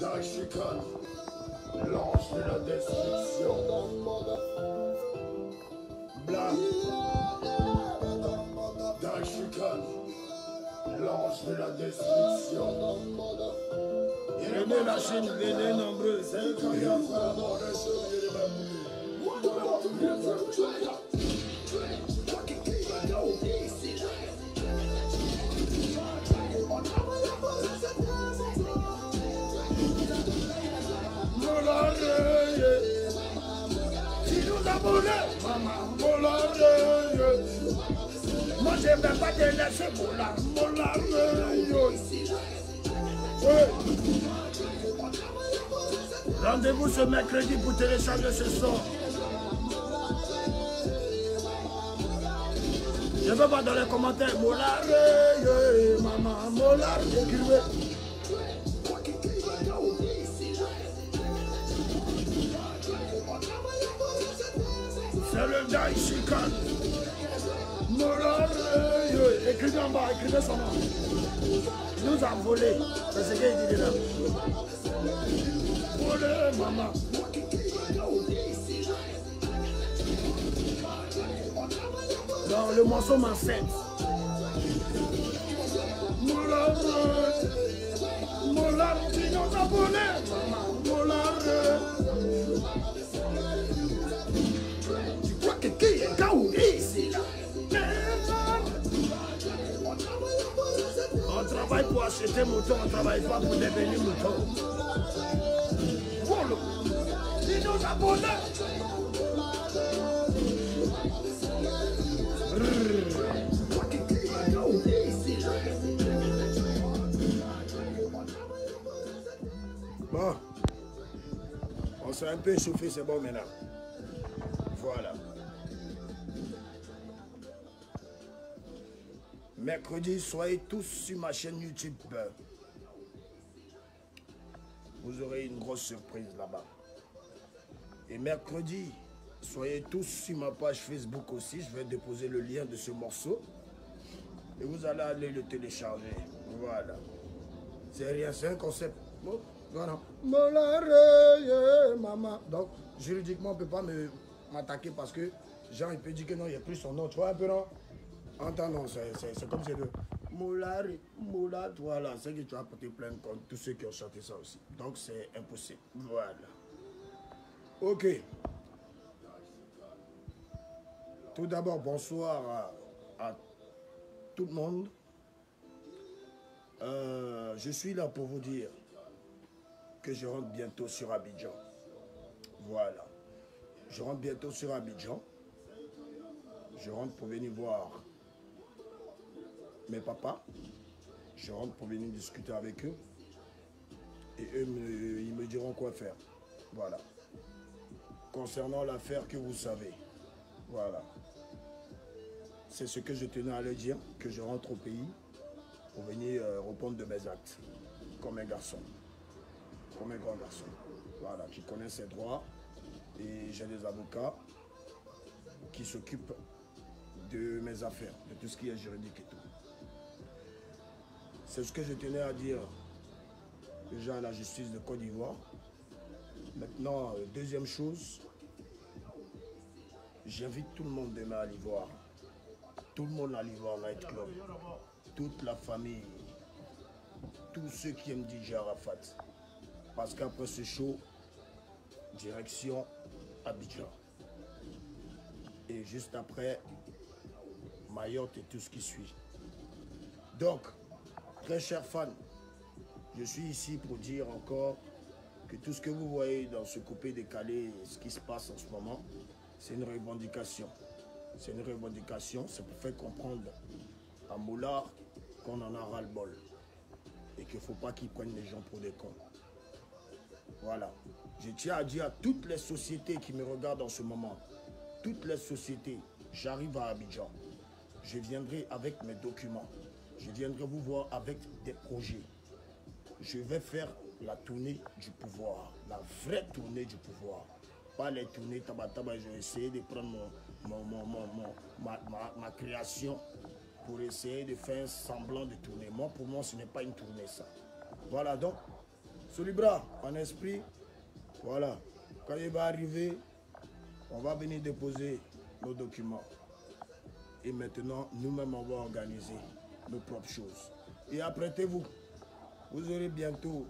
Dashikan, l'ange de la destruction. Blanc. Dashikan, l'ange de la destruction. Venez la Chine, venez nombreux. C'est Moi, je pas te laisser, Mola, Molaré. Rendez-vous ce mercredi pour télécharger ce son. Je veux voir dans les commentaires, Molaré, maman, Molaré. Molaré. Écrivez en bas, écrivez son nom. Il nous a volé. C'est ce qu'il dit là. Volé, maman. Non, le morceau m'enseigne. Molaré. Molaré. Il nous a volé, pour acheter moto, on travaille pas pour devenir moto. Volo, il nous. Bon, on s'est un peu échauffé, c'est bon maintenant. Voilà. Mercredi, soyez tous sur ma chaîne YouTube. Vous aurez une grosse surprise là-bas. Et mercredi, soyez tous sur ma page Facebook aussi. Je vais déposer le lien de ce morceau. Et vous allez aller le télécharger. Voilà. C'est rien, c'est un concept. Voilà. Donc, juridiquement, on ne peut pas m'attaquer parce que Jean, il peut dire que non, il n'y a plus son nom. Tu vois un peu, non? Entends, non, c'est comme c'est le Moulari, Moula, voilà, c'est que tu as porté plainte contre tous ceux qui ont chanté ça aussi. Donc, c'est impossible. Voilà. Ok. Tout d'abord, bonsoir à, à tout le monde. Euh, je suis là pour vous dire que je rentre bientôt sur Abidjan. Voilà. Je rentre bientôt sur Abidjan. Je rentre pour venir voir mes papas. Je rentre pour venir discuter avec eux. Et eux, ils me diront quoi faire. Voilà. Concernant l'affaire que vous savez. Voilà. C'est ce que je tenais à leur dire, que je rentre au pays pour venir euh, répondre de mes actes. Comme un garçon. Comme un grand garçon. Voilà, qui connaît ses droits. Et j'ai des avocats qui s'occupent de mes affaires, de tout ce qui est juridique et tout. C'est ce que je tenais à dire déjà à la justice de Côte d'Ivoire. Maintenant, euh, deuxième chose, j'invite tout le monde demain à l'Ivoire. Tout le monde à l'Ivoire Night Club. Toute la famille. Tous ceux qui aiment DJ Arafat. Parce qu'après ce show, direction Abidjan. Et juste après, Mayotte et tout ce qui suit. Donc, très chers fans, je suis ici pour dire encore que tout ce que vous voyez dans ce coupé décalé, ce qui se passe en ce moment, c'est une revendication. C'est une revendication, c'est pour faire comprendre à Moulard qu'on en a ras-le-bol. Et qu'il ne faut pas qu'ils prennent les gens pour des cons. Voilà. Je tiens à dire à toutes les sociétés qui me regardent en ce moment, toutes les sociétés, j'arrive à Abidjan. Je viendrai avec mes documents. Je viendrai vous voir avec des projets. Je vais faire la tournée du pouvoir, la vraie tournée du pouvoir. Pas les tournées tabataba, je vais essayer de prendre mon, mon- mon- ma- ma création pour essayer de faire un semblant de tournée. Moi, pour moi, ce n'est pas une tournée, ça. Voilà, donc, Solibra, en esprit, voilà. Quand il va arriver, on va venir déposer nos documents. Et maintenant, nous-mêmes, on va organiser nos propres choses. Et apprêtez-vous. Vous aurez bientôt